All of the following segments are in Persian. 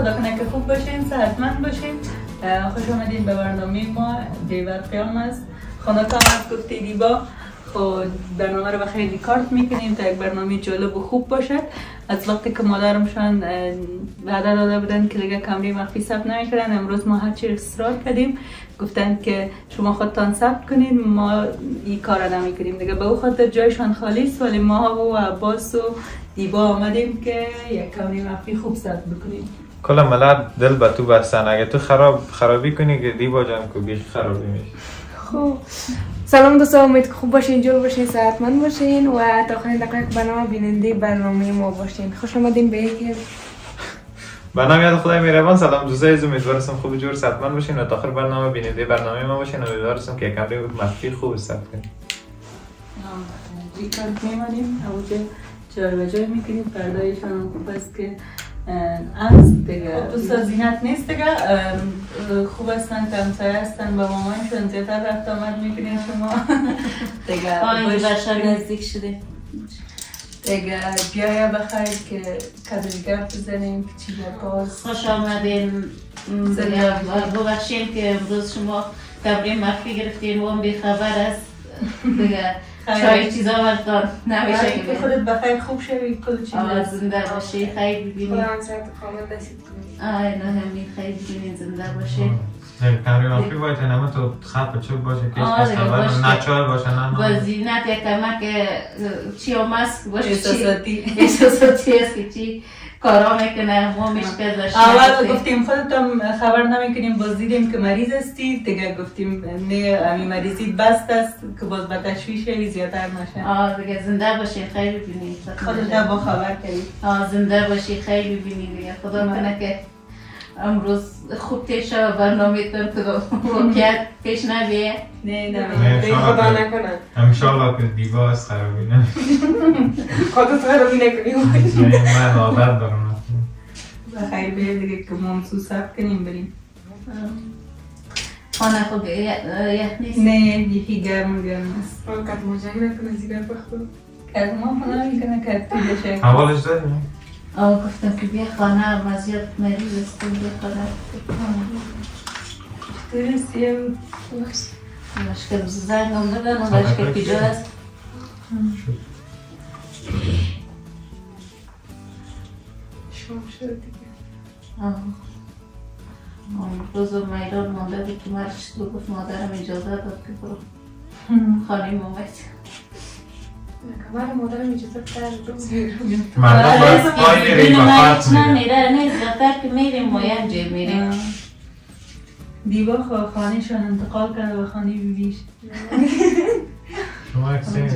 خدا کنه که خوب باشین صحتمند باشین. خوش آمدین به برنامه ما. دیور قیام است. خانه کام از گفته دیبا. خود برنامه رو به خیلی کارت می‌کنیم تا یک برنامه جالب و خوب باشد. از وقتی که مادرمشان وعده داده بودن که دیگه کمری مخفی ثبت نمی‌کردن امروز ما هرچی اصرار کردیم. گفتن که شما خودتان ثبت کنین ما این کار نمی کنیم دیگه به او خاطر جایشان خالی است ولی ما و عباس و دیبا آمدیم که یک کمری مخفی خوب ثبت بکنیم. کل ملت دل به تو بستن. اگه تو خراب خرابی کنی که دیبا جان که بیش خرابی میشه. خب. سلام دوستان امید که خوب باشین جور باشین صحتمند باشین و تا آخرین دقایق برنامه بیننده برنامه ما باشین. خوش آمدین به یکی به نام یاد خدای مهربان. سلام دوستای عزیز امیدوارم خوب جور صحتمند باشین و تا آخر برنامه بیننده برنامه ما باشین. امیدوارم که کمری مخفی خوب ثبت کنیم. ریکارد میمانیم اوجه جای و جای می‌کنیم پردایشان خوب است که از دیگه دوستا زینت نیست دیگه خوب هستن همسایه هستن با مامانشون زیادتر رفت آمد می‌کنین شما دیگه برشان نزدیک شده دیگه بیایه بخیر که کدری گفت بزنیم که چی باز خوش آمدین ببخشیم که امروز شما تبریم مخفی گرفتیم و هم بیخبر است دیگه چای چیزا ورکار نمیشه که. خودت بخیر خوب شوی کل چیز. زنده باشی خیلی ببینی. خدا سرت کامل کنی. آی نه همین خیلی ببینی زنده باشی. مخفی باید نمه تو خط چوب باشه که آره، کس خبر باشه. نه چای باشه نه با نه. زینت یک کمک چی و مسک باشه احساساتی. احساساتی است که چی؟ کارا می‌کنه میشکل داشت اول گفتیم خودتم خبر نمی‌کنیم باز دیدیم که مریض هستی دیگه گفتیم نه امی مریضی بست است که باز به تشویش شوی زیادتر نشه. آه دیگه زنده باشی خیلی ببینی خودت با خبر کردی آه زنده باشی خیلی ببینی دیگه خدا کنه که امروز خوب پیش و برنامه تن که واقعیت پیش نبیه. نه نه، خدا نکنه انشالله که دیبا از خرابی نه. خودت خرابی نکنی من عادت دارم. بخیر بیر دیگه که ما هم سو سب کنیم بریم. خانه خود یخ نیست؟ نه یکی گرم گرم است. فقط موجه نکنه زیگر بخور. از ما خدا می‌کنه که تو بشه اولش داریم؟ گفتم که بیا خانه وضعیت مریض است بیا خانه درستی مشکل زنگ هم دادن و مشکل کجا است؟ شام شد دیگه. آه. روز میدان مانده بود که مرش تو گفت مادرم اجازه داد که برو. خانه اومد. خوا- خانهشان انتقال کرده به خانه بیبیش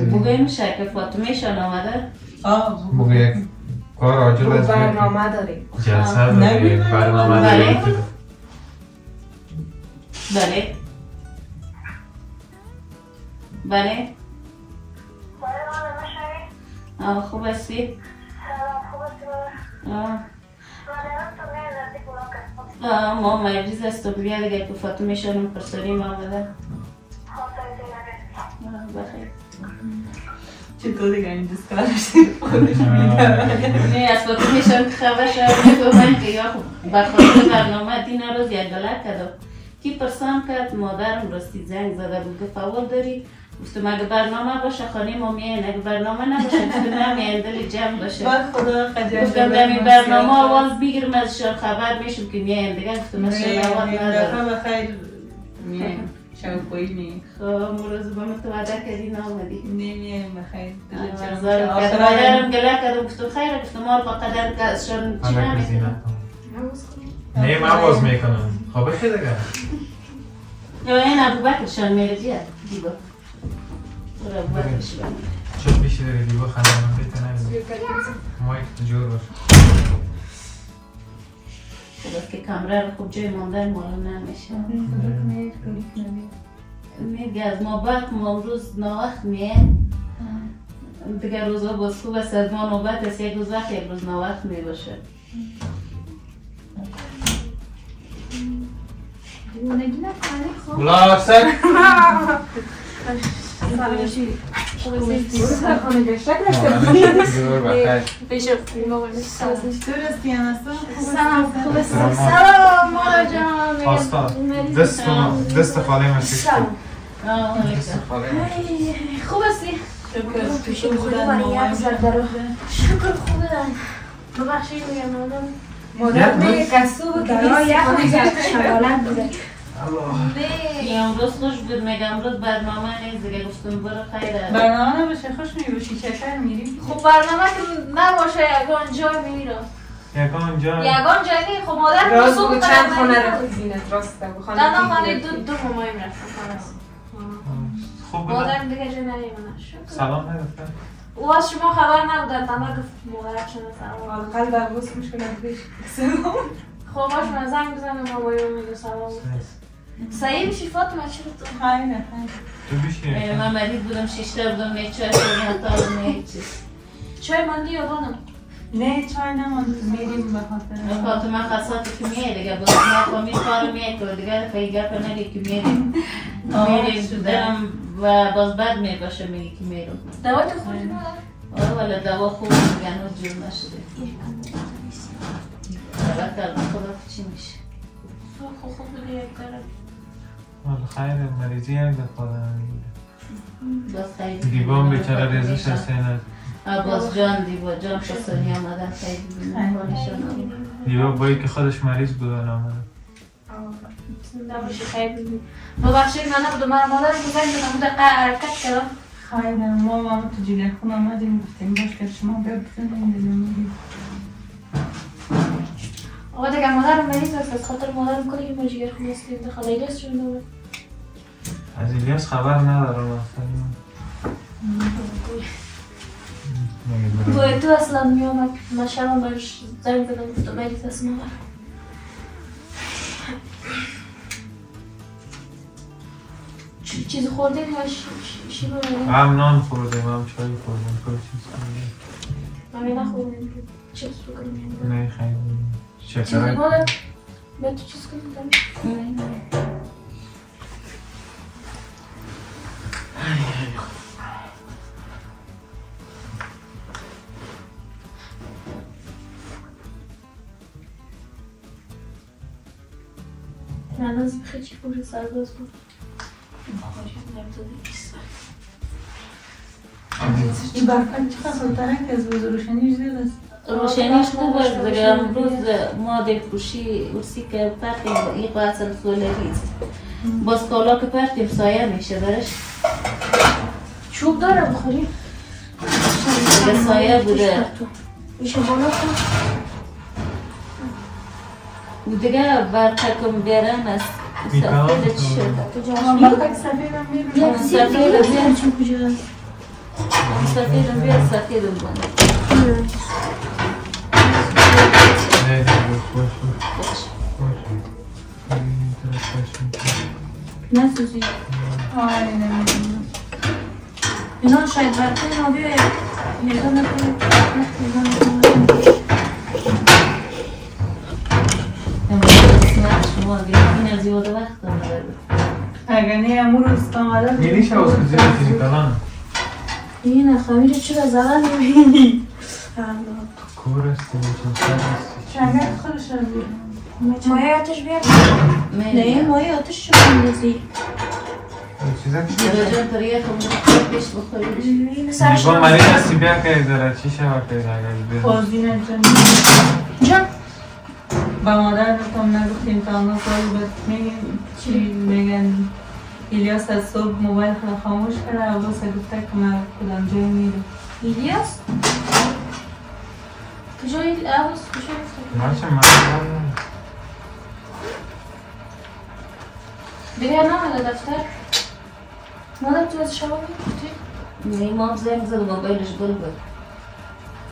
بگوی میشه که فاطمه شان آمده آه یک کار عاجل است برنامه داریم جلسه. داری برنامه. داری بله بله خوب هستی؟ آه. آه ما مریض است و بیا دیگه که فاطمه شانم پرسریم آمده آه، بخیر. چطور دیگه این دستکارش خودش نه از فاطمه شان که خبر شد میگو من که یا برنامه دینا روز یک غلط کردم. کی پرسان کرد مادرم راستی زنگ زده بود گفت اول داری گفتم اگه برنامه باشه خانه ما میاین. اگه برنامه نباشه گفتم نمیاین دل جمع باشه. خدا گفتم در این برنامه اول بگیرم ازشان خبر میشم که میاین. دیگه گفتم ازشان اول ندارم. دفعه بخیر. میایم شوقایی میایم خب مروز با تو وعده کردی نامدی نمیایم بخیر. دلت جمع مادرم گله کرد گفتم خیره گفتم ما با قدر که ازشان چی نمی‌کنم. نه من باز می‌کنم. خب بخیر دیگه یا این ابو میره جیه دیگه. چون بیشی داری دیبا خنده من بیت نمی‌دونم مایک جور باش خب که کمره رو خوب جای ماندن مالا نمیشه. میگه از ما وقت ما امروز ناوقت میه دیگه روزا باز خوب است از ما نوبت است. یک روز وقت یک روز ناوقت می باشه دیانا سلام خوب؟ سلام. جان دست دست خالی مسیح سلام خوب هستی؟ شکر خوبه ببخشید میگم مادر و درای یک خانه شغالت بوده امروز خوش بود میگم امروز برنامه نیست دیگه گفتم برو خیره برنامه نباشه خوش می‌باشی چکر میریم خب برنامه که نباشه یگان جای میره یکان جا یگان جای نیست. خب مادر راست بگو چند خانه رفت زینت راست بگو خانه؟ دو دو مامایم رفتم خلاص خوب مادر دیگه جای سلام نگفتن او از شما خبر نبودن تمام گفت مبارک شما سلام حال قلب عبوس مشکل پیش سلام خب باش من زنگ بزنم مامایو میگه سلام چرا تو خیلی خیلی تو بیشی من مریض بودم شیشته بودم نه چای خوردم حتی نه چیز. چای ماندی یا بانم؟ نه چای نماند. میریم به خاطر فاطمه خاصات که میه دیگه. باز ما فامیل کار میه که دیگه خیلی گپ نگه که میریم میریم برم و باز بعد می باشه میگه که میرم دوای تو خوردی مادر آره ولی دوا خوب میگن هنوز جور نشده. توکل به خدا که چی میشه؟ خب بودی یک کارم حال خیر مریضی دفعه باز خیلی دیوان بیچاره ریزش هست نه عباس جان دیوا جان کسانی آمدن خیلی. دیوا بایی که خودش مریض بود خیلی ببخشید من نبودم. من مادر رو زنگ زدم بوده حرکت کردم. خیلی ما ما تو جیگر خون آمدیم گفتیم باش که شما بیا بزنیم میریم آقا دیگه مادر رو مریض است از خاطر مادر رو کلی ما جگر خون هستیم داخل ایلیاس چون دومه از الیاس خبر ندارم اصلا. برم. تو اصلا می آمد من شبم برش زنگ زدم گفتم مادر چ- چیز خوردیم یا هم نان خوردیم هم چای خوردیم کل چیز خوردیم. همه نخوردیم. چیز بکنیم نه خیلی چیزی شکرک مادر به تو چیز کنیم. از خیلی پوری سرباز بود. این برفن چقدر خطرناک از روز روشنی زیاد است. روشنیش خوب است دیگه امروز ما پوشی ارسی که پرتیم یک اصلا سولری است باز کالا که پرتیم سایه میشه برش چوب داره بخوری دیگه سایه بوده. میشه بالا کن و دیگه برقکم بیارن است می‌کنم. سفید چی شد تو ما جا برقک سفیدم میریم یک سفید بیار چون کجا؟ سفید بیار سفید بودن نه. نسوزی آره نمی‌دونم اینا شاید برقی اینا بیای نگاه نکنی نگاه نکنی امروز شما دیگه این از زیاد وقت آمده بود اگر نه امو روز آمده می‌ریش از کجا می‌تونی کلان؟ این خمیر چرا زدن نمی‌بینی کور است چون سر است چنگه خودش رو بیرون مایه آتش بیار نه مایه آتش شما میندازی چیزا داره. چی شود که اگر بیا خوزین جان جان با مادر گفتم نگفتیم تا آنها سال بعد میگیم چی میگن؟ الیاس از صبح موبایل خود خاموش کرده و بس گفته که من کدام جای میرم ایلیاس؟ کجا ایل عباس کجا رفته؟ من چه من دیگه نمده دفتر. مادر تو از شما می‌گفتی نه ما زنگ زد موبایلش گل بود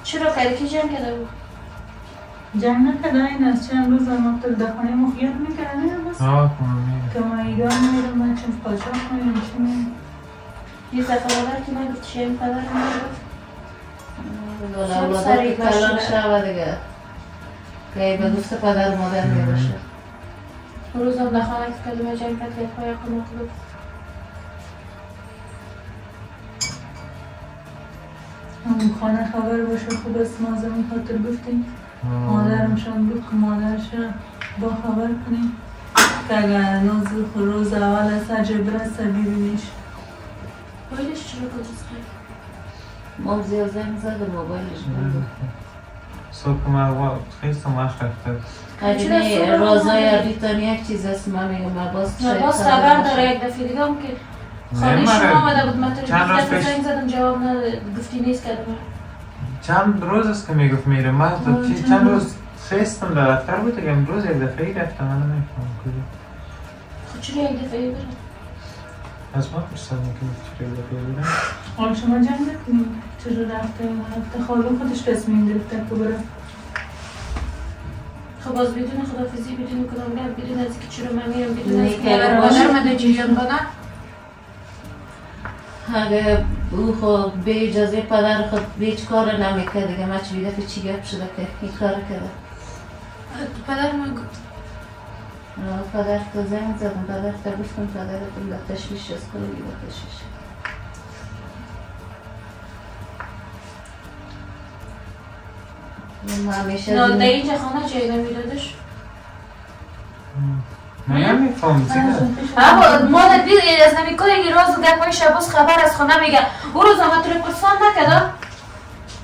چرا کردی که جمع کرده بود جمع نکرده این از چند روز مقتل دخانه مخیات می‌کنه نه بس آه کنم که ما ایران میرم من چون قاچاق میرم چی میرم یه دفعه مادر که من گفت چه پدر اولاده سری که کلان. شوه دیگه که به دوست پدر مادر می باشه روزم دخانه که کلمه جمع کرد که پای خانه خبر باشه خوب است ما از همین خاطر گفتیم. مادرمشان گفت که مادرش با خبر کنیم. که اگر نوز روز اول از حج برسه ببینیش بایدش چرا کجاست خیلی ما زیاد زنگ زد موبایلش بند صبح ما خیست ماش رفته قدیمی رازای ریتان یک چیز است من میگم باز خبر داره یک دفعه دیگه که خانه نه، شما آمده بود من تو چند روز دفعه پیش- زنگ زدم جواب نداد گفتی نیست کردم چند روز است که می‌گفت میره. من تو چی- چند چند روز. خیستم در دفتر بود. دیگه امروز یک دفعه ای رفتم من نمی‌فهمم کجا. خود چرا یک دفعه بره از ما پرسیدم که چرا یک دفعه بیرم حال شما جنگ نکنیم. چرا رفته نرفته خالو خودش تصمیم گرفته که بره خب باز بدون خدافزی بدون کدام گرد بدون از اینکه چرا من میرم بدون از که کنه اگه او خود به اجازه پدر خود هیچ کار نمی‌کرد دیگه من چه بیده چی گپ شده که این کار کرده پدر من گفت پدر تو زنگ زدم پدر تو گفتم پدر تو به تشویش است کلی به تشویش من همیشه نه از در این- اینجا خانه جایگاه میدادش نمیفهم اما مادر دید از نمی کنه این راز و گپای شباز خبر از خانه میگه او روز هم تو پرسان نکده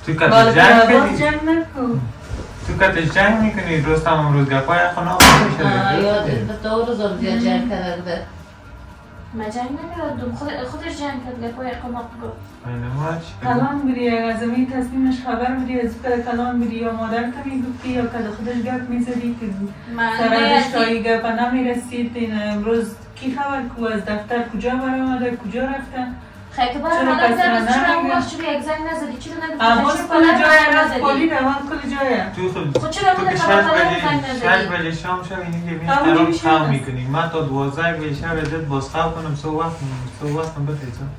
تو کتش جنگ کنی تو کتش جنگ می‌کنی؟ روز تمام روز گپای خانه آقا آه، یاد میشه به تو روز زیاد جنگ کرده من جنگ نکردم خود خودش جنگ کرد گپای قماق گفت. کلان اگر از این تصمیمش خبر بودی از که کلان بودی یا مادر تا می‌گفتی یا که خودش گپ می‌زدی که من سرش تا نه این گپ نمی‌رسید. این امروز کی خبر کو؟ از دفتر کجا برآمده؟ کجا رفته؟ خیلی که برای چرا مادر کسی زد را چرا نمیگه؟ باش چرا یک زنگ نزدی چرا نگفتی کل جای پدر از پولی نزدی روان کل جای تو خود خود چرا زنگ شش نزدی بجه شام شب اینی که بینی تمام. می‌کنی من تا دوازده بجه شب زد باز خواب کنم سو وقت سو بخیزم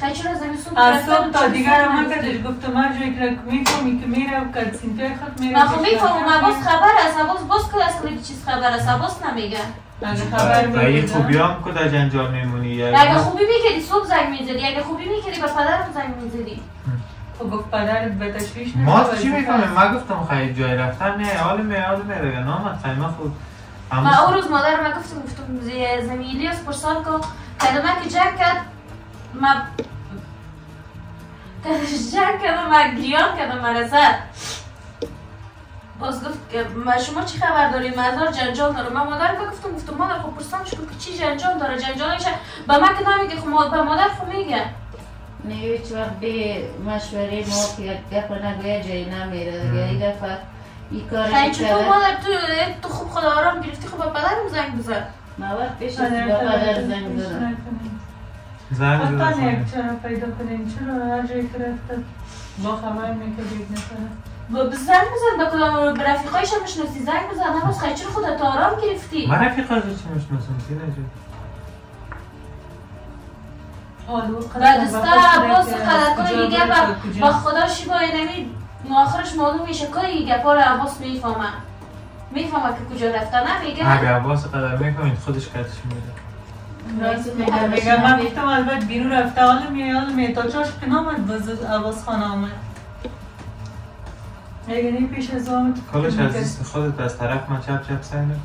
خیلی چرا زمستون از صبح تا دیگر نزدی؟ کردش گفتم من جایی که می‌فهمی که میره و که سینتای خود میره من خب می‌فهمم من باز خبر است من باز باز که از کلی چیز خبر است من باز نمیگه خبر و می‌بودم. خوبی هم کدش انجام میمونی اگه خوبی می‌کردی صبح زنگ می‌زدی. اگه خوبی می‌کردی به پدرم زنگ می‌زدی. خب گفت پدرت به تشویش ما چی می‌فهمیم. ما گفتم خیلی جای رفتن نه حال می حال می دیگه نامد خیلی من خود من اون روز مادر من گفتم گفتم زمین الیاس پرسان که کلمه که جنگ کرد من کدش جنگ کردم من گریان کردم من رسد باز گفت که ما شما چی خبر داری مزار جنجال داره. من مادر که گفتم گفتم مادر خب پرسانش کن که چی جنجال داره؟ جنجالش به من که نمیگه خب ما- به مادر خب میگه. نه هیچ وقت به مشوره ما که یک گپ نگویه جایی نمیره. دیگه این دفعه این کارش خیلی چطور مادر؟ تو تو خوب خدا آرام گرفتی خب به پدرم زنگ بزن. ما وقت پیش از با پدر به زنگ نکنی. زنگ چرا پیدا کنیم چرا هر جایی که رفته؟ با خبر با زنگ بزن به کدام به رفیقایش هم می‌شناسی. زنگ بزن. نه باز خیلی خودت آرام گرفتی. من رفیق از چی می‌شناسم. زینا جون حالو بعد از تا باز خلقای دیگه با- با خدا شیبا نمی آخرش معلوم میشه. که این گپا رو عباس می‌فهمه. می‌فهمه که کجا رفته. نمیگه اگه عباس قدر می‌کنید خودش کتش میده. میگم من گفتم البته بیرون رفته. حالا می حالا می تا چاش که نامد. باز عباس خانه آمد. اگه نی پیش از کلش از دست خودت از طرف من چپ چپ سعی نکن.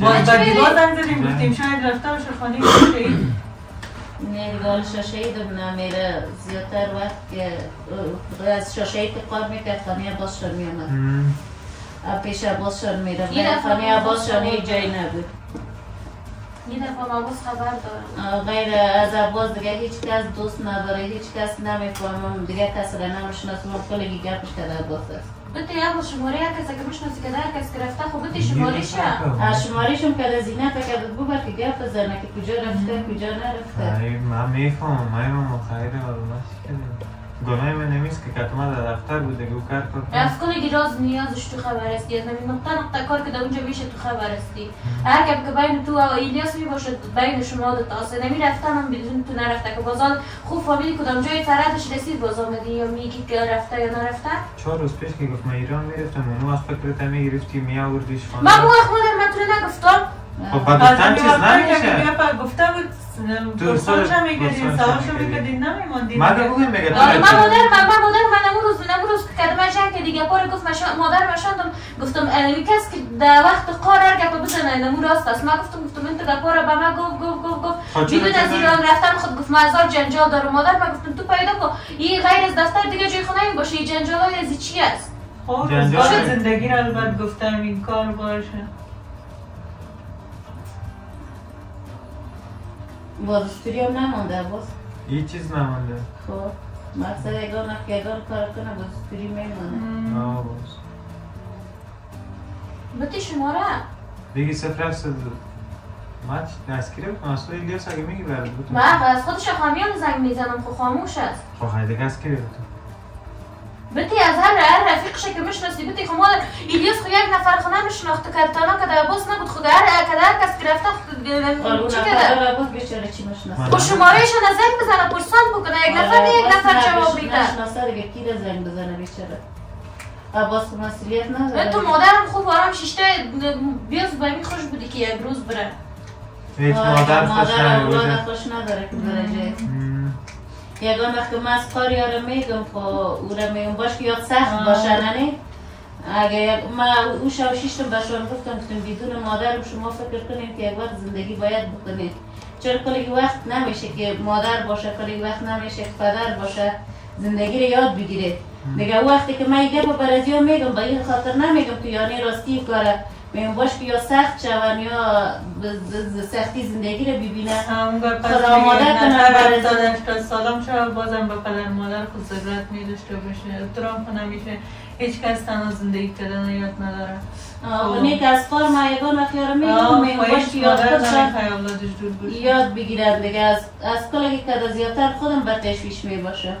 باز بری؟ باز زنگ زدیم گفتیم شاید رفته باشه. خانه شهید نه دیگه شاشهیدم نمیره زیادتر وقت که از شاشهید که کار می‌کرد خانه عباس شان میامد. پیش عباس شان میره خانه عباس شان جایی نبود. خبر آه، غیر از عباس دیگه هیچ کس دوست نداره هیچ کس نمی‌فهمم دیگه کس را نمی‌شناسم کلی گپش کرده عباس است بده عباس شماره هر کسی که می‌شناسی که در کس که رفته خب بده از شماریشم که زینت کرده ببر که گپ بزنه که کجا رفته کجا نرفته. ای من می‌فهمم من خیلی معلومات کردم گناه من نمیست که کتما در دفتر بوده گو کار کن از کل راز نیازش تو خبر استی از نمی نقطه نقطه کار که در اونجا میشه تو خبر استی هر گپ که بین تو و ایلیاس می باشه بین شما دو تا نمی رفتن هم بدون تو نرفته که بازال خوب فهمیدی کدام جای سرحدش رسید باز آمدی یا میگی که رفته یا نرفته چهار روز پیش که گفت من ایران می‌رفتم اون وقت فکرت می‌گرفتی میآوردیش من اون وقت مادر من تو نگفتم خب بعد گفتن چیز نمیشه گفته بود پرسانش هم می‌کردین پرسانش سوالش هم هم می‌کردین نمیماندین من بگویم میگه آره من مادر من مادر من امروز روز امروز کدوم جنگ که دیگه پاره گفت مادر مشاندم گفتم این کس که در وقت قار هر گپ بزنه نمو راست است من گفتم گفتم این تو گپاره به من گفت گفت گفت گفت خب بدون از ایران رفتن خود گفت من هزار جنجال دارم مادر من گفتم تو پیدا کن این غیر از دفتر دیگه جای خونه این باشه این جنجال های از چی است خب. زندگی رو البته گفتم این کار باشه بازستوری هم نمانده باز هیچ چیز نمانده خب مقصد اگان که اگان کار کنه بازستوری میمانه آه باز بتی شماره بگی صفر هفت صد ما چی دستگیره بکنم از خود الیاس اگه میگی برد بودم من از خودش خوامیان زنگ می‌زنم خب خاموش است خب خیلی دستگیره بودم بتی از هر هر رفیقش که می‌شناسی بتی خب مادر ایلیاس خو نفر خو نمیشناخت کارتانا که در باز نبود خود هر که هر کس که رفته آلو خود- چی را بود بیچاره چی مشناسه من- خب شمارهشون از زنگ بزنه پرسان بکنه یک نفر نه یک نفر جواب بیده نشناسه دیگه کی زنگ بزنه بیچاره عباس که مسئولیت نداره تو مادرم خوب آرام شیشته بیاز با این خوش بودی که یک روز بره هیچ مادر خوش نمیبوده خوش نداره که درجه یگان وقت من از کار یارم میگم خب او را میگم باش که یاد سخت. باشه نه اگه من او شب شیشتم بشوان گفتم گفتم بدون مادر شما فکر کنیم که یک وقت زندگی باید بکنید. چرا کلی وقت نمیشه که مادر باشه کلی وقت نمیشه که پدر باشه زندگی رو یاد بگیرید. دیگه او وقتی که من یه با برازیو میگم به این خاطر نمیگم که یعنی راستی کاره. باش که یا سخت شون یا سختی زندگی رو ببینه. مادر کنه نفر برای هشتاد سالم شد بازم به پدر مادر خود ضرورت می داشته باشه. احترام کنه میشه هیچ کس تنها زندگی کردن یاد نداره. خب. نیک از کار ما یگان خیار میگم خب باش که یاد خودش یاد بگیرن دیگه. از از کلگی که زیادتر خودم به تشویش می باشه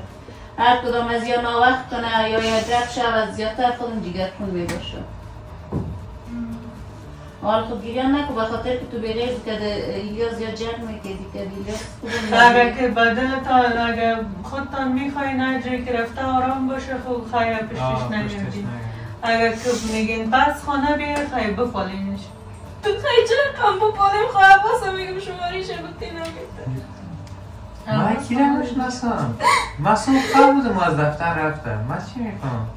هر کدام از یا ناوقت کنه یا یا جب شب از زیادتر خودم جگر خون می باشه حال خود گیریان نکو به خاطر که تو بری که الیاز یا جنگ می‌کردی که الیاز خودم اگر که بدلتان اگر خودتان می‌خوای نه جایی که رفته آرام باشه خب خیلی پشتش نمیردین اگر که میگین پس خانه بیاید خیلی بپالینش تو خیلی چرا کم بپالیم خواهد باسه میگم شماره شبتی نمیده من کی رو نشناسم من صبح خواه بودم از دفتر رفتم. من چی می‌کنم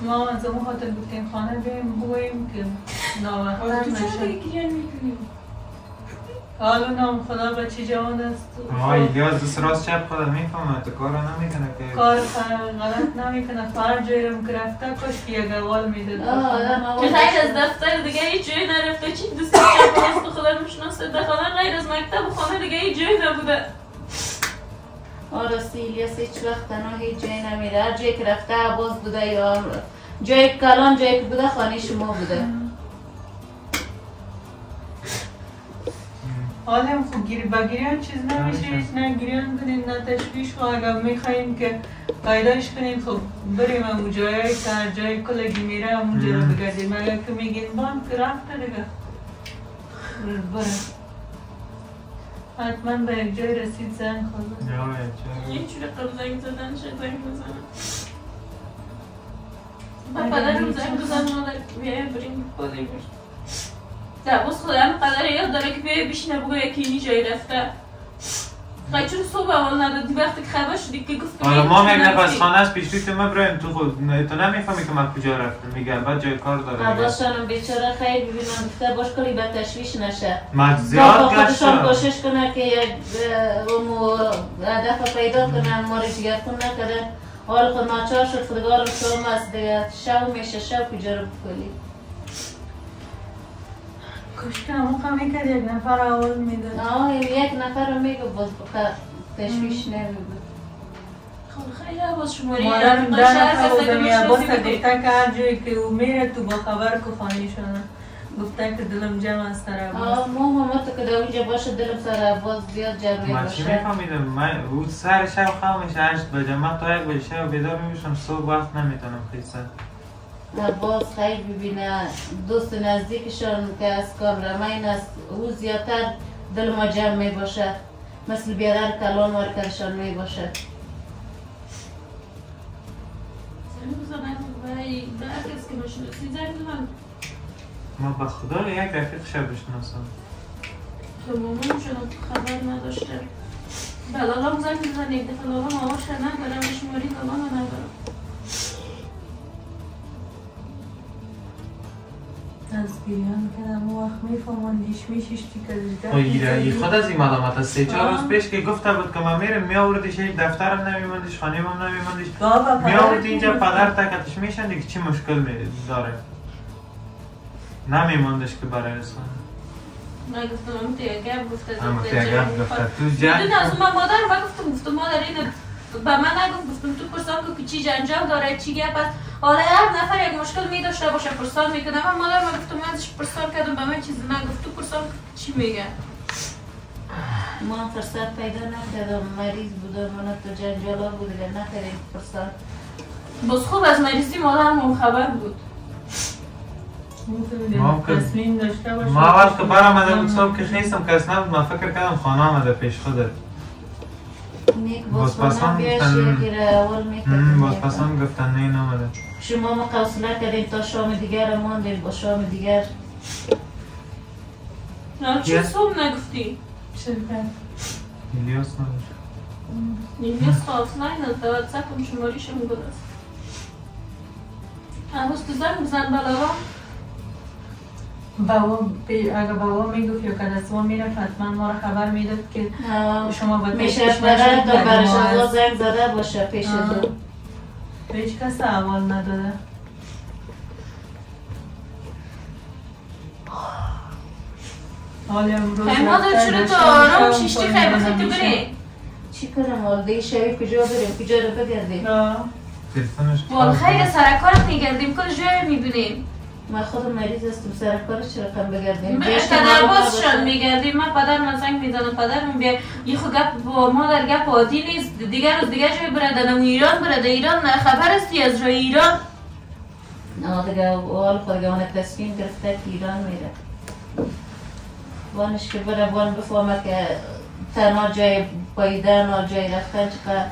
ما از اون خاطر گفتیم خانه بیم بویم که ناوقت نشه حالا نام خدا بچه جوان است؟ آه الیاس دست راست چپ خودم می‌فهمه تو کارو نمی‌کنه که. کار غلط نمی‌کنه هر جایی رو که رفته کاش که یک اول می‌داد. آه اول غیر از دفتر دیگه هیچ جایی نرفته چی دوست چپ راست خدا می‌شناسه خانه غیر از مکتب و خانه دیگه هیچ جایی نبوده. آراستی الیاس هیچ وقت تنها هیچ جایی نمیره هر جایی که رفته باز بوده یا جایی که کلان جایی که بوده خانه شما بوده. حالا هم خوب گیری با گریان چیز نمیشه هیچ نه گریان کنین نه تشویش و اگر میخواییم که پیداش کنیم خب بریم همون جایی که هر جای کلگی میره همونجا رو مم. بگردیم اگر که میگین بان که رفته دیگه. برم حتما به یک جای رسید زنگ خواهد چه اینجوری قبل زنگ زدن شد زنگ بزنم. من پدرم زنگ بزن مادر بیای بریم. بازی در باز خدا هم قدر یاد داره که بیای بشینه بگو یکی اینی جایی رفته. خیلی چون صبح اول ندادی وقتی که خبر شدی که گفت حالا ما میگم پس خانه است پیش تو ما برایم تو خود نه، تو نمی‌فهمی که من کجا رفتم میگه بعد جای کار داره. عباسشانم بیچاره خیلی ببینم گفته باش کلی به تشویش نشه من زیاد خودشان گشتم کوشش کنه که یک اه، امو هدف پیدا کنن ما رو جگر کن نکردن حال خود ناچار شد خودگار شما است دیگه شب میشه شب کجا رو بکلی کشکه همون خمی کرد یک نفر اول می‌داد. آه یک نفر رو میگه باز تشویش نمیبود. خب خیلی باز شماری مادرم در شهر نفر بودم یا بدی. گفته که هر جایی که او میره تو با خبر که خانی شده گفته که دلم جمع است سر عباس آه مو ماما تو که در اونجا باشه دلم سر عباس زیاد جمعی من چی باشه. میفهمیدم من او سر شب خامش هشت بجه من تا یک بجه شب بیدار میمیشم صبح وقت نمی‌تونم خیسه عباس خیلی ببینه. دوست نزدیکشان که از کامرمین است او زیادتر دل ما جمع می باشه مثل بیادر کلان مرکزشان می بزن ما به خدا یک رفیق شب بشناسم. تو مامان شدم تو خبر نداشته به لالام زنگ میزن یک دفعه لالام آواش ندارم شماری لالام ندارم از گریان کردم و وقت می‌فهمم دیش میشیش چی کردش ای خود از این ملامت از سه چهار. روز پیش که گفته بود که من میرم میآوردش یک دفترم نمیماندش خانه هم نمیماندش. بابا میآورد اینجا پدر تکتش میشن دیگه چی مشکل می- داره. نمیماندش که برای رسانه. من گفتم اون تیه گپ گفته گپ می‌خواد. گفته. تو جنگ- از مادر من گفتم گفتم مادر اینو به من نگفت گفتم تو پرسان که چی جنجال داره چی گپ است حالا هر نفر یک مشکل می داشته باشه پرسان می‌کنه. من مادر من گفتم من ازش پرسان کردم به من چیزی نگفت. تو پرسان چی میگه؟ ما فرصت پیدا نکردم. مریض بودم من تو جنجالا بود دیگه نکردیم فرصت. باز خوب از مریضی مادرم خبر بود. ما اول که برآمده بود صبح که خیستم کس نبود. من فکر کردم خانه آمده پیش خودت. باز باز گفتن- هم، می‌کردیم باز پسان گفتن نه نامده شما ما قوصله کردیم تا شام دیگر ماندیم با شام دیگر. نه چی یه. صبح نگفتی؟ الیاس نداشت نیمیز خواست نه نه تا واتساپم شماریشم گذاشت. هنوز تو زنگ بزن بلارام بابا بی- اگه بابا می‌گفت یا کدسما می‌رفت حتما ما را خبر می‌داد که شما تشویش برای نشید تا در برش از. زنگ زده باشه پیش. تو به هیچ کس احوال نداده حال امروز خیلی مادر رفتن چرا تو آرام شیشتی خیلی بخیر تو. بری چی کنم حال دیگه شبی کجا بریم کجا رو بگردیم آه. تلفنش وال خراب خیلی. سرکارت میگردیم کل جای می‌بینیم من خودم مریض هستم سر کار چرا کم بگردیم؟ پدر بازشان میگردیم. من پدر من زنگ می‌زنم پدر من بیا. یه خود گپ با مادر گپ عادی نیست. دیگر روز دیگه جای برده نمو ایران برده. ایران نه خبر استی از جای ایران. نه دیگه اول خود اون تصمیم گرفته که ایران میره. وانش که بره وان بفهمه که تنها جای پاییدن و جای رفتن چقدر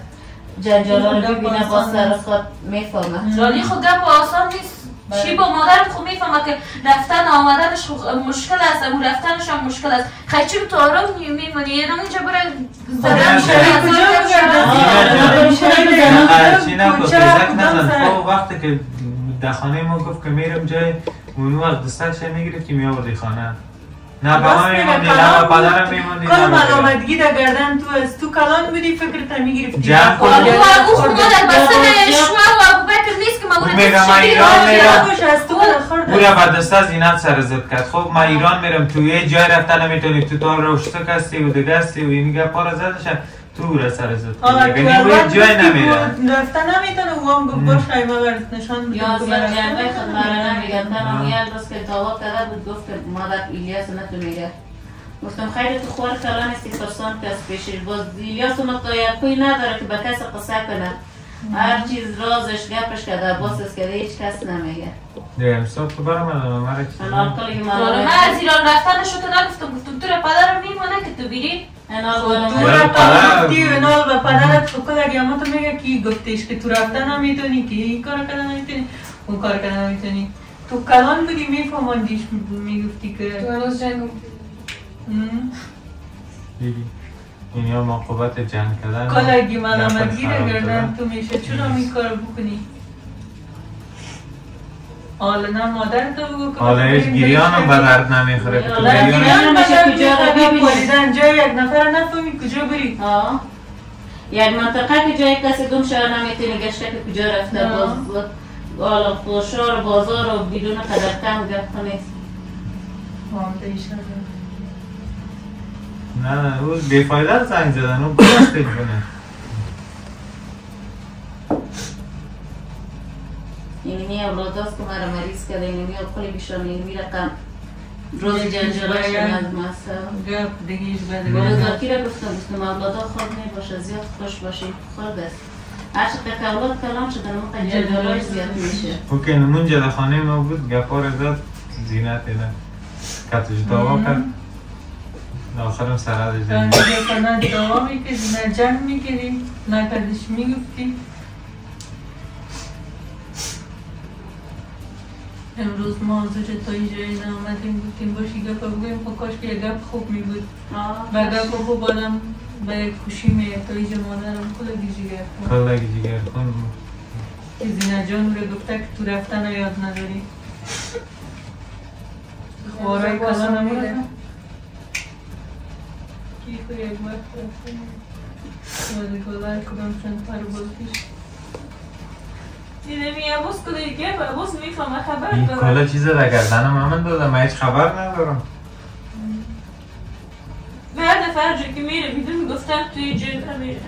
جنجالا رو ببینه با سر خود می‌فهمه. ولی خود گپ آسان نیست. چی با مادرت خود می‌فهمه که رفتن آمدنش خود مشکل است اون رفتنش هم مشکل است خیلی چی تو آرام میمونی یه اونجا بره زدن خب، شده؟ کپ آه، شده. سر؟ خب وقتی که در خانه ما گفت که میرم جای اون وقت دستکش می‌گرفت که میآوردی خانه نه به ما میموندی نه به پدرم. میموندی کل. ملامتگی در گردن تو از تو کلان بودی فکر تا می‌گرفتی جمع. ولی او خود مادر بسته شما و ابوبکر که اون دست من شدید ایران. میرم. از او را به دست زینت سر زد کرد. خب من ایران میرم تو یه جای رفتن نمی‌تونی تو تو روشتک هستی و دیگه هستی و این گپا را زدش تو او را سر زد. یعنی یه جای نمیره رفتن نمی‌تونه او هم گفت باش خیلی ما برات نشان یا از که برات جنبه. خود مرا نمیگم آه. یک روز که دعوا کرده بود گفت که مادر ایلیاس نتو میگه گفتم خیلی تو خور کلان استی پرسان کس پیشش باز ایلیاس تا یک پوی نداره که به کس قصه کنه. هر چیز رازش گپش کرده باسش کرده هیچ کس نمیگه. دیگه امسال تو برام مرا چیز انال کلی که حالا من از ایران رفتنش رو تو نگفتم گفتم تو را پدرم میمونه که تو بیری؟ انال تو نال به پدرت فکر اگه اما تو میگه کی؟ گفتیش که تو رفتن نمی‌تونی که این کار کردن نمی‌تونی اون کار کردن نمی‌تونی تو کلان بودی میفهماندیش می‌گفتی تو که هنوز جنگ هم. هم. دیدی این یا مقابت جنگ کردن ملامتگی خراب را گردن کردن. تو میشه چرا این کار بکنی حالا نه مادر تو بگو که حالا هیچ هم به. درد نمی‌خوره که تو حالا گریان گریان میشه کجا ببینی؟ پریدن جای یک نفر نفهمی کجا بری آه یک منطقه که جای کسی گم شده نمی‌تونی گشته که کجا رفته. باز حالا با شهر بازار و بدون قدر کم گفت نیست. نه نه او بیفایده زنگ زدن او بلست کنه اینمی اولاداست که مرا مریض کرده اینمی کلی بیشتر اینمی رقم روز جنجالاش باید. از ماسا گپ دیگهش بعد نه. گفت. روزاکی را گفتم؟ گفتم اولادا خود نباشه زیاد خوش باشی خود است هر چقدر که اولاد کلام شده نمو جنجالاش زیاد میشه. اوکی نمون جده خانه ما بود گپا رو زد زینت اینا. کتش دعوا کرد. سرادش کنه زد کنه دعوا می‌کردی نه جنگ می‌کردی نه کردش می‌گفتی. امروز ما از تا اینجا آمدیم گفتیم باشی گپ بگویم خب کاش که گپ خوب می بود و گپ خوب آدم به خوشی می تا اینجا مادرم کلگی جگر کن کلگی جگر کن زینا جان رو گفته که تو رفتن یاد نداری. خوارای کلا نمیده عباس کده عباس می‌فهمه خبر این داره کلا چیز را گردنم من دادم من هیچ خبر ندارم. بعد فرجه که میره میدون گفتم توی جیل میره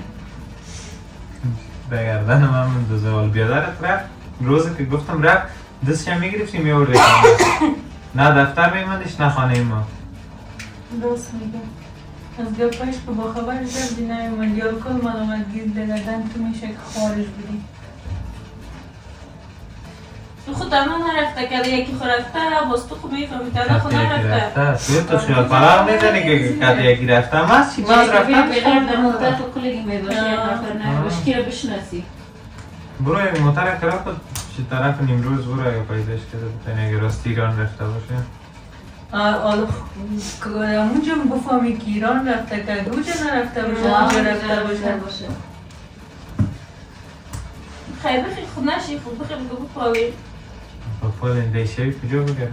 به گردن من دوزه وال بیادرت رفت. روزی که گفتم رفت دستش هم می‌گرفتی میورده نه دفتر میماندش نه خانه ما. راست میگه. از گپایش که با خبر نه من یا کل معلومت گیر دادن تو میشه که خارج بودی. تو خود اما نرفته که یکی خود رفته باز تو خوب می‌فهمی که خود نرفته. تو تو خیال فرار می‌زنی که کتی یکی رفته از چی من از رفتم بغیر در مدت و کلگی می‌باشی آه. نفر نباش کی رو بشناسی؟ برو یک موتر کن چه طرف نیمروز برو اگه پیداش کرده بتانی اگه راست ایران رفته باشه. اونجا بفهمی که ایران رفته که گوجه نرفته باشه اونجا رفته باشه باشه خیلی بخی خود نشی خود بخی بگو پل این دیشهی کجا بگرم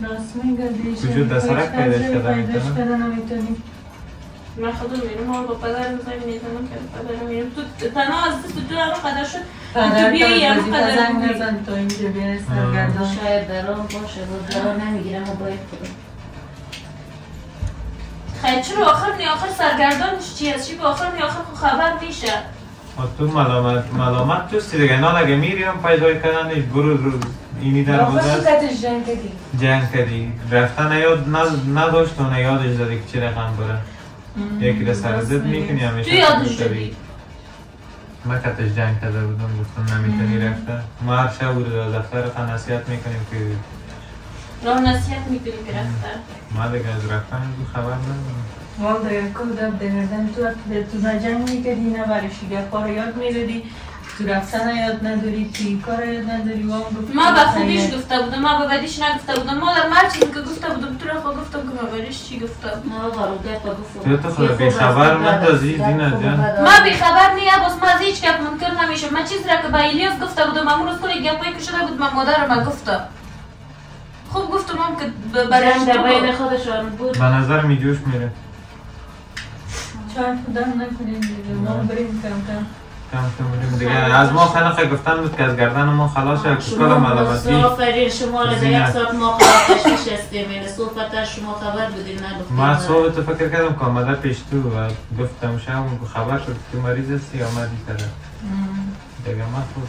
راست میگه دیشه وجود دسترک پیداش کردن من خودم میرم ما با پدر زنگ می‌زنم که پدر میرم تو تنها از دست تو الان قدر شد. تو بیایی هم قدر تا اینجا بیای سرگردان. شاید درام باشه و درام نمی‌گیرم و باید خودم خیلی چرا آخر نی آخر سرگردانش چی است چی به آخر نی آخر خب خبر میشه. تو ملامت ملامت توستی دیگه. نه اگه میری هم پیدا کردنش برو رو اینی در بوده جنگ کردی. جنگ کردی. رفتن یاد نداشت و نه یادش داری که چی رقم بره. یکی را سر زد می‌کنی همیشه تو یادش. دادی من کتش جنگ کرده بودم گفتم نمی‌تونی رفته ما هر شب بود از دفتر خان نصیحت می‌کنیم که راه نصیحت می‌کنی که رفته ما دیگه از رفتن دو خبر ندارم والده یک کل دب دردن تو وقت تو جنگ می‌کردی نه برشی رو یاد می‌دادی تو رفتن یاد نداری تی کار یاد نداری و هم گفت ما به خودش گفته بودم ما به بدیش نگفته بودم. ما در هر چیزی که گفته بودم تو خود گفتم که ما بدیش چی گفتم ما بارو گپ گفت تو خود بی‌خبر من تا زی دینا جان. ما بی خبر نیم باز ما از هیچ گپ منکر نمیشه من چیزی را که به الیاس گفته بودم امون روز کلی گپایی که شده بود من مادر ما گفته خوب گفتم هم که برای بین خودشان بود. به نظر می جوش میره. چند خودم نکنیم دیگه. ما بریم کم کم. از ما خلق گفتن بود که از گردن ما خلاص شد که کل شما ملامتی مسافرین شما لده یک ساعت ما خبر تشویش هستیم یعنی صحبت شما خبر بودین نگفتیم ما تو فکر کردم که آمده پیش تو و گفتم شب خبر شد که تو مریض هستی آمدی کرده دیگه ما خود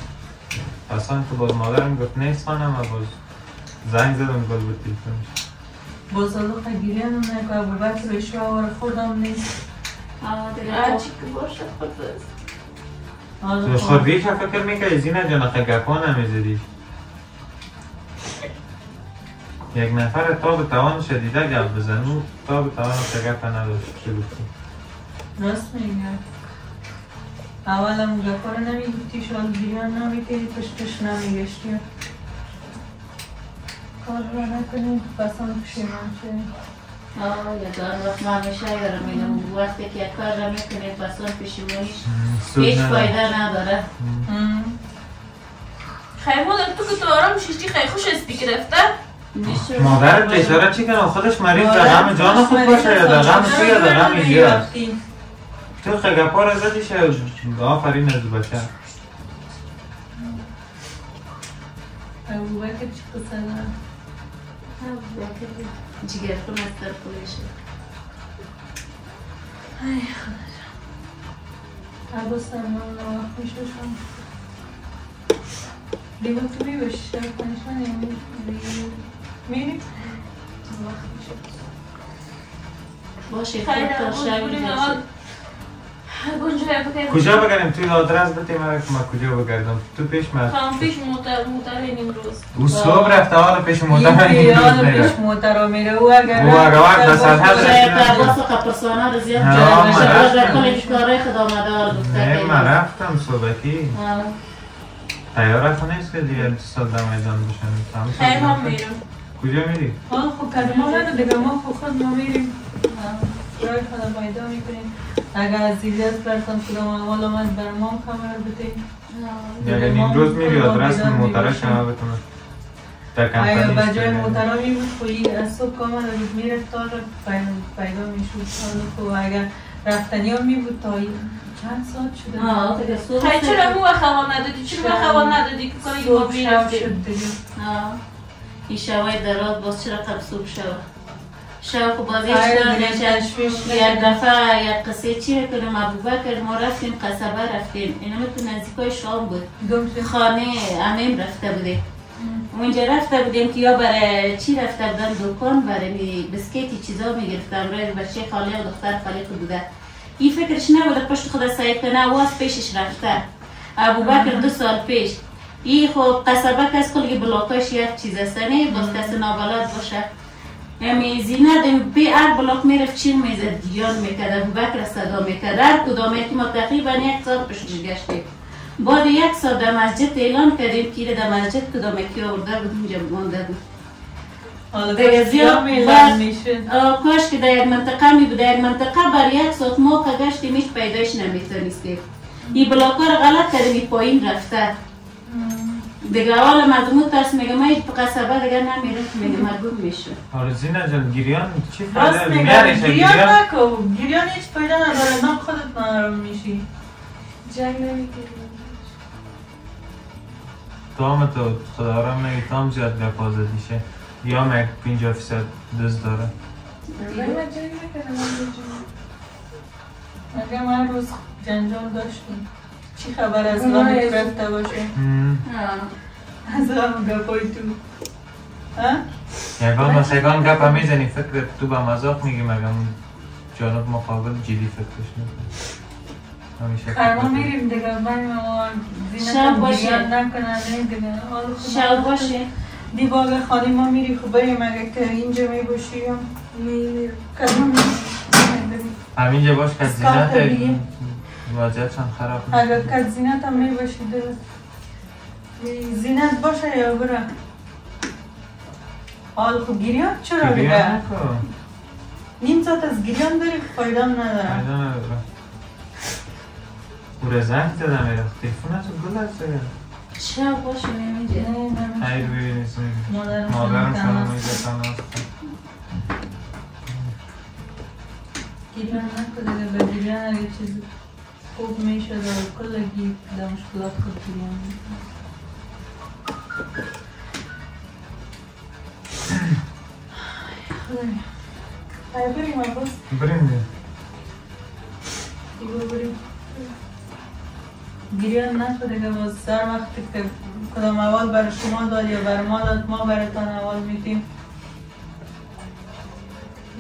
اصلا تو باز مادرم گفت نیست خانم و باز زنگ زدم گل بود تلفنش باز الله خگیریم نه که ابو بکر رشوه و خوردم نیست. آه دیگه هر چی که باشه خود است. تو خوردی چه فکر می‌کنی زینه جان اخه گپا نمی‌زدی یک نفر تا به توان شدیده گپ بزنو تا به توان اخه گپ نداشت. چی گفتی راست میگه اولم گفا رو نمی‌گفتی شال بیان نمی‌کردی پشتش نمیگشتی. کار رو نکنیم هم پشیمان شدیم وقت ما همیشه یارم اینم وقتی که یک کار را می‌کنیم پسان پیشیمونیش سود هیچ. فایده نداره. خیلی مادر تو که تو آرام شیشتی خیلی خوش استی که رفته میشه. مادرت بیچاره چی کنم خودش مریض در غم جان خود باشه یا در غم تو یا در غم اینجا. تو خگپا رو زدی شد آفرین از بچه. ابو بکر چی قصه داره؟ خون از تر پولیشه. عباس هم من وقت میشه شم دیگه تو بی باشی شب کنشن میری میری وقت میشه. باشه خیلی خود تا عباس شب کجا بگردیم توی آدرس بده مرا که ما کجا بگردم تو پیش من خواهم پیش موتر موتر امروز او صبح رفته حالا پیش مدام یکی یاد پیش موتر میره او اگر او اگر وقت شاید رسیدن. عباس و قپرسانه رو زیاد نه، جلب من نشه باز در رفتم. کل کارهای گفته نه من رفتم صبحکی آه. تیاره خو نیست که دیگه دو سال در میدان بشن. خیلی هم میرم کجا میری؟ آه خب نداره دیگه ما خود ما میریم رای خود پیدا می‌کنیم اگر از است برتم کدام اول آمد بر ما هم خبر بدهیم یعنی امروز میری آدرس موتره شما بتونه در اگر کمپانی به جای است. محترم می بود خب این از صبح کامل بود. می‌رفت تا پیدا می‌شود حالا خب اگر رفتنی هم می بود تا این چند ساعت شده؟ صبح خیلی چرا مو خبر ندادی؟ چرا به خبر ندادی که کنی ما صبح شب می‌رفتیم شد دیگه. آه. این شوای درات باز چرا قبل صبح خب بازی آره، یک دفعه یک قصه. چی کنم ابوبکر ما رفتیم قصبه رفتیم. اینا تو نزدیکای شام بود. خانه امیم رفته بودیم اونجا رفته بودیم که یا برای چی رفته بودن؟ دکان برای می بسکیتی چیزا می‌گرفتم برای بچه خاله و دختر خاله خود بوده. این فکرش نبوده. پشت خود سعی کنه واس پیشش رفته. ابوبکر دو سال پیش. این خب قصبه کس کلی بلاکاش یک چیز است. نه باز کس نابلد باشه. یعنی زینت به هر بلاک می‌رفت چین می‌زد گیان می‌کرد ابوبکر صدا می‌کرد. هر کدامه که ما تقریبا یک ساعت پشتش گشتیم بعد یک ساعت در مسجد اعلان کردیم که در مسجد کدامه کی آورده بود اونجا مانده بود. کاش که در یک منطقه می بود. در یک منطقه بر یک ساعت ما که گشتیم هیچ پیداش نمی‌تونستیم. این بلاکا رو غلط کردیم پایین رفته. دیگه اول مردمو ترس میگه من به قصبه دیگه نمیرم میگه مردم میشه زینا جان گریان چی راست فایده میگم گریان نکو گریان هیچ پیدا نداره. نام خودت نارم میشی. جنگ نمی‌کنیم تام تو خدا را میگی تام زیاد گپ آزادیشه یا مک 50 فیصد دست داره؟ من من اگر من روز جنجال داشتیم چی خبر از اونا من از- رفته باشه. از هم گپای تو ها؟ یگان مثلا یگان گپ هم می‌زنی. فکر تو به مذاق میگی مگم جانب مقابل جدی فکرش همیشه خرما میریم دیگه. من شب باشه. خب شب باشه. دی بالا خانه ما میری خب بریم اگه که اینجا می باشیم کدوم همینجا باش که زینت. وضعیت هم خراب اگر نشه. که زینت هم می باشی درست زینت باشه یا برا حال خب گریان چرا نکن. نیم ساعت از گریان داری فایده هم نداره فایده نداره. او را زنگ زدم میره تلفن تو گل هست دیگه. شب باشه نمیجه نه، نه. خیر ببینید مادرم شما. میگه تنها گریان نکنه به گریان اگه چیز خوب می‌شد و کلگی در مشکلات خود گریان می‌کنه. خدایا. های بریم عباس بریم دیگه. دیگه بریم گریان نشد دیگه باز در وقتی که کدام اول برای شما داد یا برای ما داد ما برایتان اول میدیم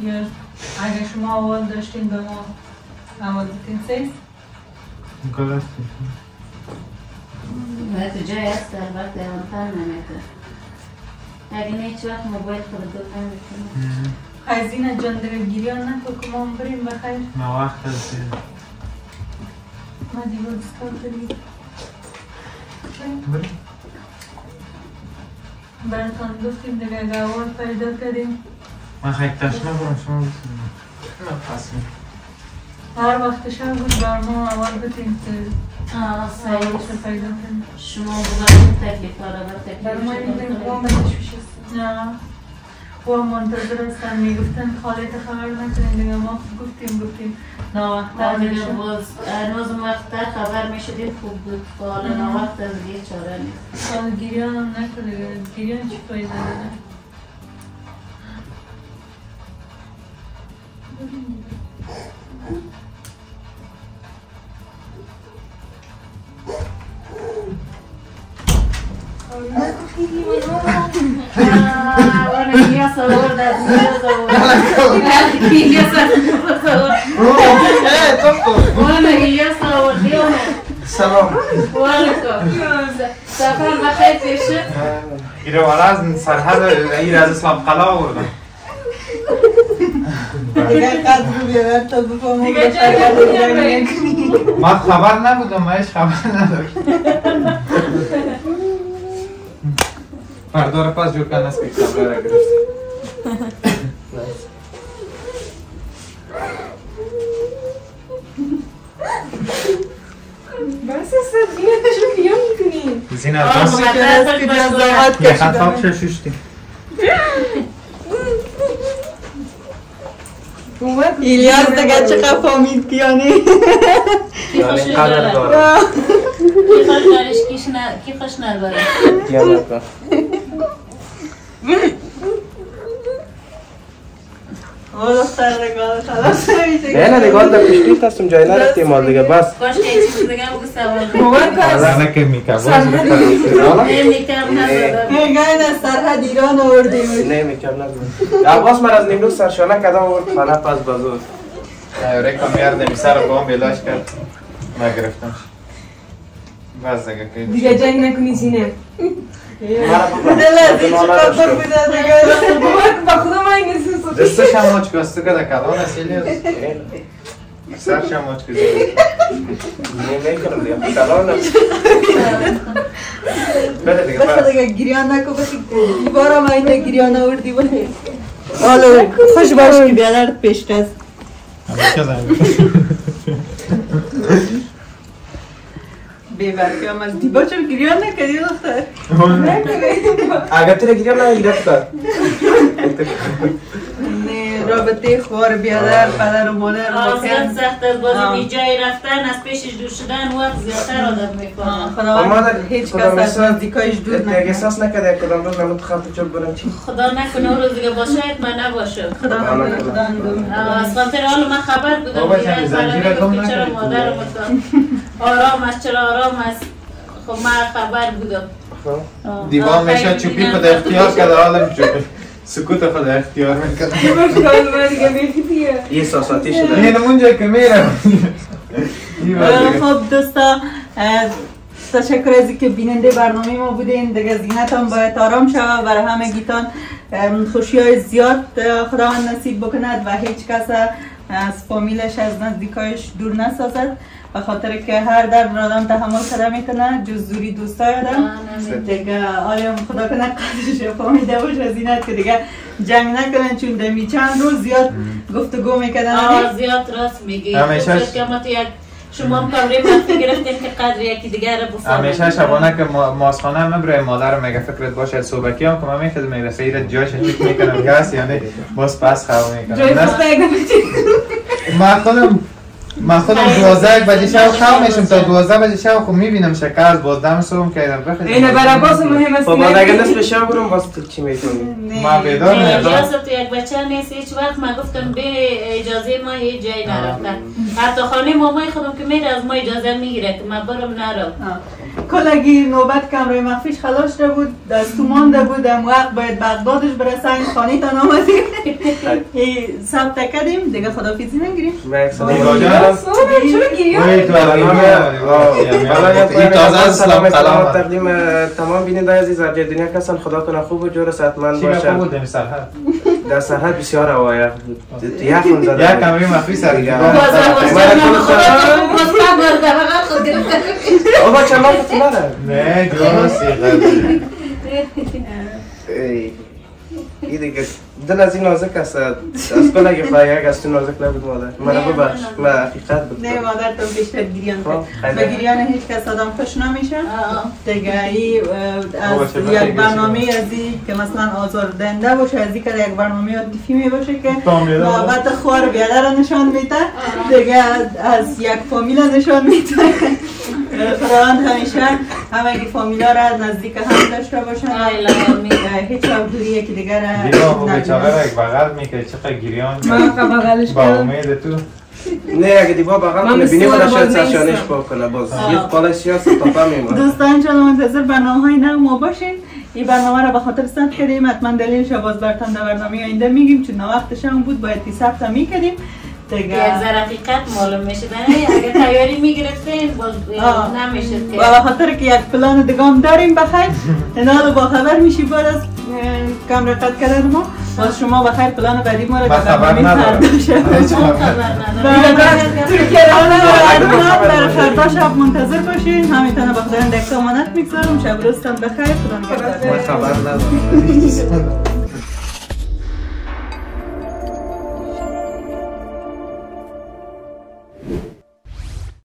یا اگه شما اول داشتین به ما اول بودین سیز و تو جای هست البته امتر نمیده. اگه نه هیچ وقت موبایل خود دو نمی‌کنه خیزین جان دیگه گریان نکن که ما بریم بخیر ما وقت هست ما دیگه دستار بریم. بریم. براتان گفتیم دیگه اگه اول پیدا کردیم. من خیلی تشنه برم شما بسیم هر وقت شب بود بر ما اول بتیم که پیدا کنیم. شما بودن تکلیف ها را بر این تکلیف قوم تشویش است؟ نه. و منتظر هستن می‌گفتن خالت خبر نکنین دیگه ما گفتیم گفتیم. ناوقتا دیگه میشه باز هنوز وقت خبر می‌شدیم خوب بود. حالا نه وقت از دیگه چاره نیست. حالا گریان هم نکنه. دیگه گریان چی فایده داره؟ Ah, bueno, سلام Welcome. سفر بخیر پیشه. ایره والا از سرحد ایره از اسلام قلا آوردم دیگه قدر بیار تا بفهمم دیگه بخیر جای قدر نمی‌کنه. بیار. من خبر نبودم من هیچ خبر نداشت فردا رو پس جور کن است که کاملا را گرفت بس است زینتشو کیا می‌کنین زینه آه، بس که باش جزاعت یه خط خواب ششتی اومد ایلیاس دیگه چقدر فامید کیانی کی خوش قدر دارم کی خوش نه کی خوش نداره دختر رگاه خلاص نمیشه نه نه دیگه آن در پیشتی هستم جای نرفتی مال دیگه بس کاش که چیز دیگه بگو سوال نه که باز نه سرحد ایران آوردیم نه میکرم نگو عباس من از نیمروز سرشانه کدام آورد خانه پس بزرگ ریکا میارد سر با هم بلاش کرد ما گرفتمش بس دیگه که دیگه جنگ نکنی زینه دل از این چقدر بوده دیگه اومد با خدا من این بله دیگه بس بس دیگه گریان نکو بسی این بار هم اینه گریان آوردی بله. حالا خوش باش که بیادرت پیش است همیشه زنگ بیبرکی هم از دیبا چرا گریان نکردی دختر. اگر تو نه گرفت نه رابطه خوار بیادر پدر و مادر مکان سخت است باز آه. بی جای رفتن از پیشش دور شدن وقت زیادتر آدم می‌کنه خداوند مادر هیچ خدا کس از مثال نزدیکایش دور دیگه نکنه. احساس نکرده کدام روز نمود خط چوب برم چی؟ خدا نکنه اون روز دیگه باشه من نباشه خدا نکنه. خدا نکنه از خاطر حال من خبر بودم از که چرا؟ مادر آرام است چرا آرام است. خب من خبر بودم. آه. دیوان میشه چوبی. خود اختیار کرده حالم چوبی سکوت خود اختیار میخیدیه یه احساساتی شده این اونجا که میرم خب دوستا تشکر از اینکه بیننده برنامه ما بودین دیگه زینتان باید آرام شوه برای همه گیتان خوشی های زیاد خداوند نصیب بکند و هیچ کس از فامیلش از نزدیکایش دور نسازد به خاطر که هر درد را آدم تحمل کرده می‌تونه جز دوری دوستای آدم. دیگه آیا خدا کنه قدرش فهمیده باشه از اینت که دیگه جنگ نکنن چون دمی چند روز زیاد گفتگو می‌کردن. آه زیاد راست میگی. همیشه ما شما هم کمره وقتی گرفتین که قدر یکی دیگر رو بفهمید همیشه شبانه که ما- ماسخانه هم برای مادر میگه فکرت باشه صبحکی هم که من می‌خواد می‌رسه ایره جاش چک می‌کنم. یا نه باز پس خواه جای می‌کنم اگه من خودم من خودم دوازده یک بجه شب خواه میشم تا دوازده بجه شب خب می‌بینم شکر از بازدم صبح که ایدم بخیدم اینه برای باز مهم است خب بعد اگر نصف شب برم باز تو چی می‌تونی ما بیدار نه، اجازه تو یک بچه نیست هیچ وقت من گفتم به اجازه ما هیچ جایی نرفتن. حتی خانه مامای خودم که میره از ما اجازه می‌گیره که من برم نرم. کلگی نوبت کمره مخفیش خلاص شده بود دستو مانده بود ام وقت باید بغدادش برسه این خانه تان آمدیم ای، ثبت کردیم دیگه خدافیزی نگیریم یک تازه از سلام سلام تقدیم تمام بیننده عزیز در دنیا کسان خدا کنه خوب و جور صحتمند باشن بود در سرحد بسیار هوا یخ بود یخ من زده یک. کمی مخفی سر نداره نه درستی غیر ای. این دیگه دل از این نازک است از خواهی یک از تو نازک نبود مادر نه، ببخش. من حقیقت بود نه مادر تو بیشتر گریان خب، خیلی. به گریان هیچ کس آدم خوش نمیشه. دیگه ای از یک برنامه. از که مثلا آزاردهنده باشه از که یک برنامه عاطفی می باشه که. محبت خوار بیادر را نشان میده دیگه از یک فامیل نشان میده خداوند همیشه همه فامیلا را از نزدیک هم داشته باشن. هیچ وقت دوری یکی دیگر را با. بیچاره را یک بغل می‌کنه چقدر گریان من بغلش با امید تو. نه اگه دیوا بغل من کنه بینی خودش شاید سرشانش نیستم. بکنه باز آه. یه قال سیاست تاپا میمونه. دوستان چون منتظر برنامه های نو ما باشین. این برنامه را به خاطر ثبت کردیم. حتما دلیلش باز برتان در برنامه آینده میگیم. چون وقتش هم بود باید تی ثبت می‌کردیم. یک حقیقت معلوم میشه نه اگه تیاری می‌گرفتین باز. نمی‌شد که. و خاطر که یک پلان دگام داریم بخیر اینا رو با خبر میشی بعد از کم رقت کردن ما. باز شما بخیر پلان بعدی ما رو در خبر ندارم. در فردا شب منتظر باشین. همیتونه به خدایان دکتا امانت می‌گذارم. شب روزتان بخیر خدا نگهدار خبر ندارم.